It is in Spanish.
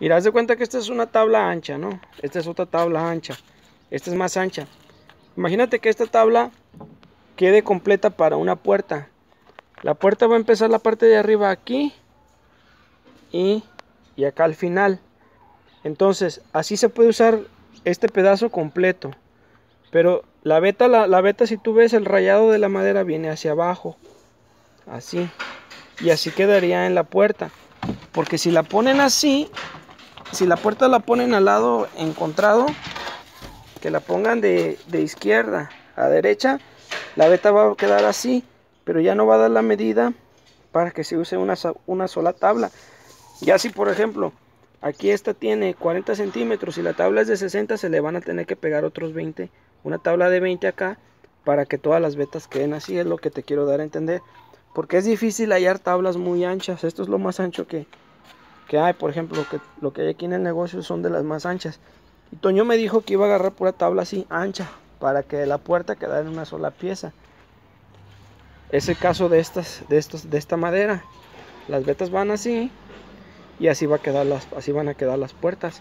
Mira, haz de cuenta que esta es una tabla ancha, ¿no? Esta es otra tabla ancha. Esta es más ancha. Imagínate que esta tabla quede completa para una puerta. La puerta va a empezar la parte de arriba aquí y, y acá al final. Entonces, así se puede usar este pedazo completo. Pero la veta, la, la veta, si tú ves el rayado de la madera viene hacia abajo. Así. Y así quedaría en la puerta. Porque si la ponen así, si la puerta la ponen al lado encontrado, que la pongan de, izquierda a derecha, la veta va a quedar así, pero ya no va a dar la medida para que se use una, una sola tabla. Ya si por ejemplo, aquí esta tiene 40 centímetros y la tabla es de 60, se le van a tener que pegar otros 20, una tabla de 20 acá, para que todas las vetas queden así, es lo que te quiero dar a entender. Porque es difícil hallar tablas muy anchas, esto es lo más ancho que, que hay, por ejemplo, lo que, lo que hay aquí en el negocio son de las más anchas. Y Toño me dijo que iba a agarrar pura tabla así ancha para que la puerta quedara en una sola pieza. Es el caso de estas, de estos, de esta madera. Las vetas van así y así va a quedar las, así van a quedar las puertas.